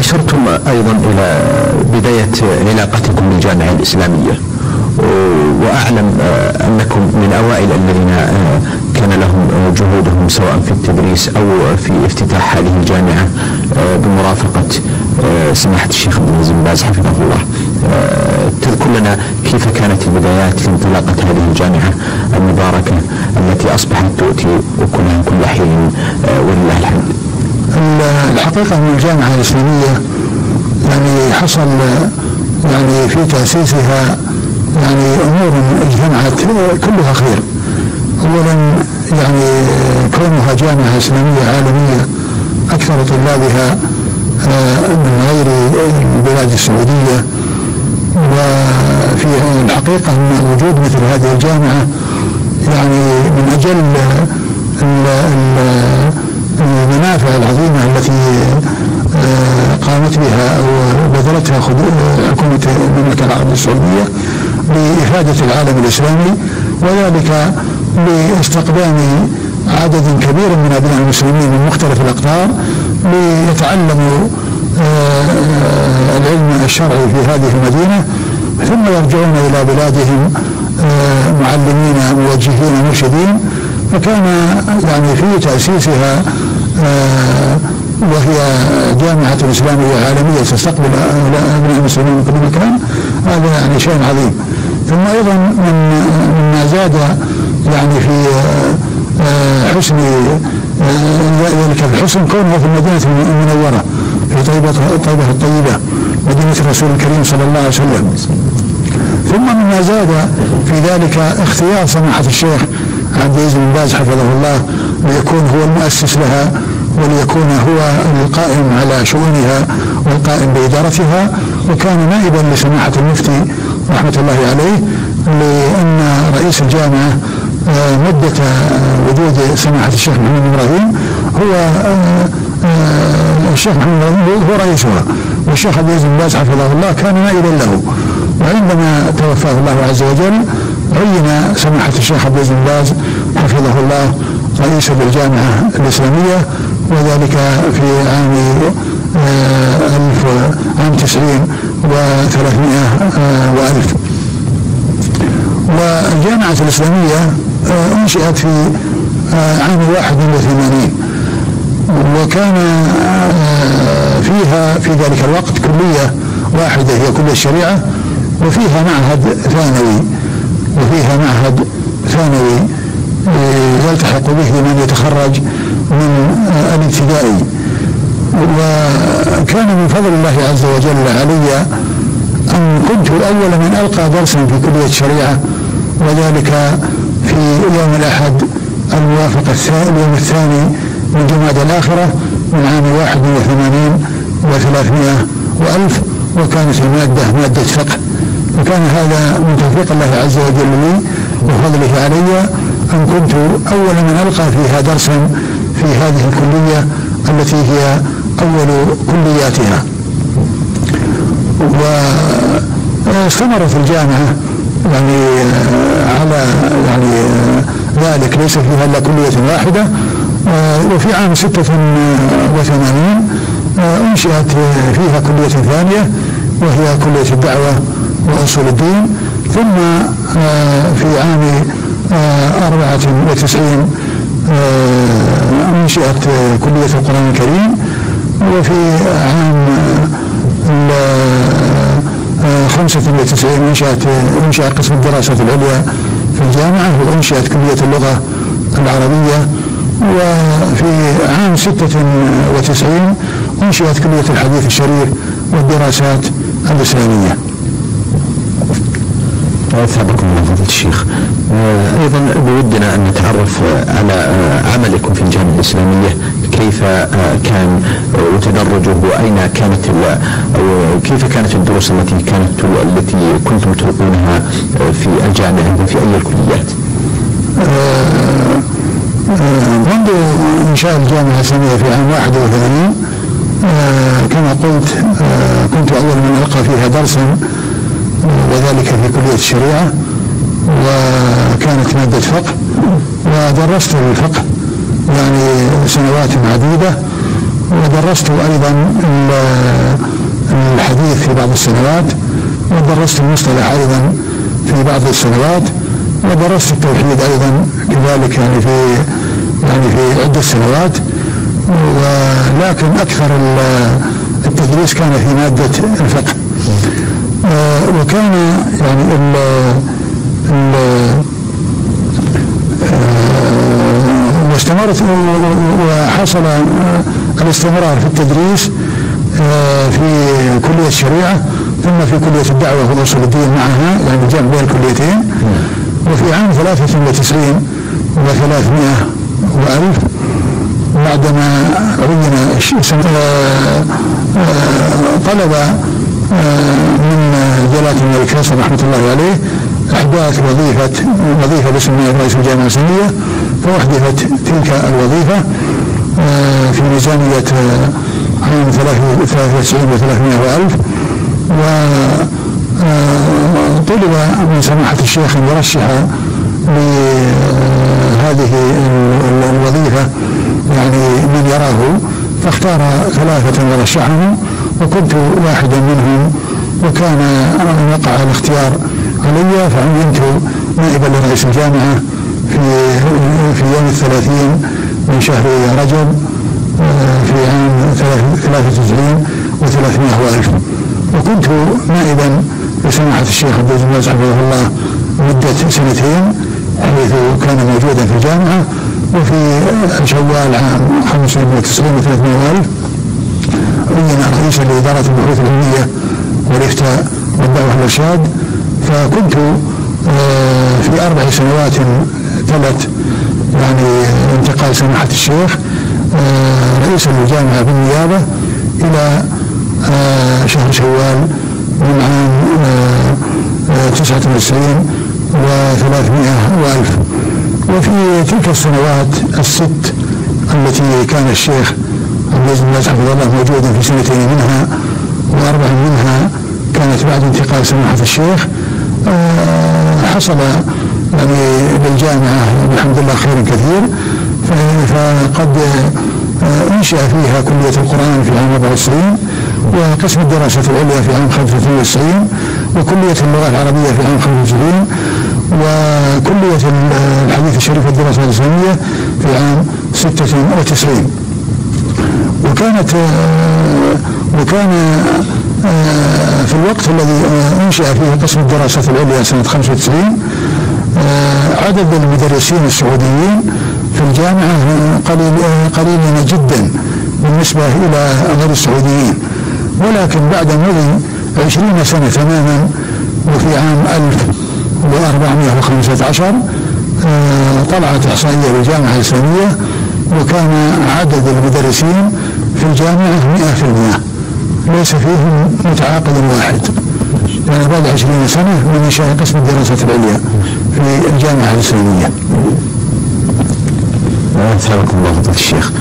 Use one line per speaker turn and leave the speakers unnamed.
أشرتم أيضا إلى بداية علاقتكم بالجامعة الإسلامية. وأعلم أنكم من أوائل الذين كان لهم جهودهم سواء في التدريس أو في افتتاح هذه الجامعة بمرافقة سماحة الشيخ عبد العزيز بن باز حفظه الله. تذكر لنا كيف كانت البدايات لانطلاقة هذه الجامعة المباركة التي أصبحت تؤتي أكلها كل حين ولله الحمد.
الحقيقة أن الجامعة الإسلامية يعني حصل يعني في تأسيسها يعني أمور اجتمعت كلها خير. أولا يعني كونها جامعة إسلامية عالمية أكثر طلابها آه، من غير البلاد السعودية. وفي الحقيقة أن وجود مثل هذه الجامعة يعني من أجل المنافع العظيمة التي آه، قامت بها أو بذلتها حكومة المملكة العربية السعودية لإفادة العالم الإسلامي وذلك باستقدام عدد كبير من أبناء المسلمين من مختلف الأقطار ليتعلموا آه، العلم الشرعي في هذه المدينة ثم يرجعون إلى بلادهم آه، معلمين موجهين مرشدين فكان يعني في تأسيسها آه، وهي جامعة إسلامية عالمية تستقبل أبناء المسلمين من كل مكان. هذا يعني شيء عظيم. ثم أيضا من مما زاد يعني في آه، حسن ذلك الحسن كونه في المدينة المنورة في طيبة طيبة الطيبة مدينة الرسول الكريم صلى الله عليه وسلم. ثم مما زاد في ذلك اختيار سماحة الشيخ عبد العزيز بن باز حفظه الله ليكون هو المؤسس لها. وليكون هو القائم على شؤونها والقائم بإدارتها وكان نائبا لسماحة المفتي رحمة الله عليه لأن رئيس الجامعة آه، مدة وجود سماحة الشيخ محمد إبراهيم هو آه، آه، الشيخ محمد إبراهيم هو رئيسها. والشيخ عبد العزيز بن باز حفظه الله كان نائبا له. وعندما توفاه الله عز وجل عين سماحة الشيخ عبد العزيز بن باز حفظه الله رئيسا للجامعة الإسلامية وذلك في عام ألف عام تسعين وثلاثمائة وألف. والجامعة الإسلامية أنشئت في عام واحد وثمانين وكان فيها في ذلك الوقت كلية واحدة هي كلية الشريعة وفيها معهد ثانوي وفيها معهد ثانوي يلتحق به من يتخرج من الابتدائي وكان من فضل الله عز وجل علي أن كنت أول من ألقى درسا في كلية الشريعة وذلك في يوم الأحد الموافق اليوم الثاني من جماد الآخرة من عام 81 و300 وألف وكانت المادة مادة فقه. وكان هذا من توفيق الله عز وجل لي وفضله علي أن كنت أول من ألقى فيها درسا في هذه الكلية التي هي أول كلياتها. واستمرت الجامعة يعني على يعني ذلك ليس فيها إلا كلية واحدة وفي عام ستة وثمانين أنشئت فيها كلية ثانية وهي كلية الدعوة وأصول الدين ثم في عام أربعة وتسعين أنشئت كلية القرآن الكريم وفي عام خمسة وتسعين أنشأت أنشأ قسم الدراسات العليا في الجامعة وأنشأت كلية اللغة العربية وفي عام ستة وتسعين أنشئت كلية الحديث الشريف والدراسات الإسلامية.
أثابكم الله فضيلة الشيخ. آه، أيضا بودنا أن نتعرف على آه، عملكم في الجامعة الإسلامية. كيف آه، كان وتدرجه وأين كانت أو كيف كانت الدروس التي كانت التي كنتم تلقونها في الجامعة في أي الكليات؟
منذ إنشاء الجامعة الإسلامية في عام 81 كما قلت كنت أول من ألقى فيها درسا وذلك في كلية الشريعة وكانت مادة فقه ودرست الفقه يعني سنوات عديدة ودرست أيضا بعض السنوات ودرست المصطلح أيضا في بعض السنوات ودرست التوحيد أيضا كذلك يعني في يعني في عدة سنوات ولكن أكثر التدريس كان في مادة الفقه. آه، وكان يعني ال ال واستمرت وحصل الاستمرار في التدريس آه، في كلية الشريعة ثم في كلية الدعوة والأصول الدين معها يعني جمع بين الكليتين. وفي عام 93 و300 وألف بعدما عين طلب من جلالة الملك فيصل رحمة الله عليه إحداث وظيفة وظيفة باسم رئيس الجامعة الإسلامية فأحدثت تلك الوظيفة آه، في ميزانية آه، عام 93 و300 وألف. وطلب آه، من سماحة الشيخ أن يرشح لهذه الوظيفة يعني من يراه. فاختار ثلاثة ورشحهم وكنت واحدا منهم وكان وقع الاختيار علي فعينت نائبا لرئيس الجامعة في في يوم الثلاثين من شهر رجب آه، في عام 93 و300 وألف وكنت نائبا لسماحة الشيخ عبد العزيز حفظه الله مدة سنتين حيث كان موجودا في الجامعة وفي شوال عام 95 و300 ألف عين رئيسا لإدارة البحوث العلمية والإفتاء والدعوة والإرشاد فكنت آه، في أربع سنوات تلت يعني انتقال سماحة الشيخ آه، رئيسا للجامعة بالنيابة إلى آه، شهر شوال من عام 99 و300 وألف. وفي تلك السنوات الست التي كان الشيخ عبد بن حفظه الله موجودا في سنتين منها وأربع منها كانت بعد انتقال سماحة الشيخ. حصل يعني بالجامعة والحمد لله خير كثير. فقد آه، انشا فيها كلية القرآن في عام 94 وقسم الدراسات العليا في عام 95 وكلية اللغة العربية في عام 95 وكلية الحديث الشريف والدراسات الإسلامية في عام 96 وكانت آه، وكان آه، في الوقت الذي انشا فيه قسم الدراسات العليا سنة 95 عدد المدرسين السعوديين في الجامعة قليل قليلين جدا بالنسبة إلى غير السعوديين. ولكن بعد مضي عشرين سنة تماما وفي عام 1415 آه، طلعت إحصائية للجامعة الإسلامية وكان عدد المدرسين في الجامعة 100% ليس فيهم متعاقد واحد. يعني بعد عشرين سنة من إنشاء قسم الدراسات العليا في الجامعة الإسلامية.
الله الشيخ